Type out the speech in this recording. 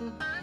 Mm-hmm.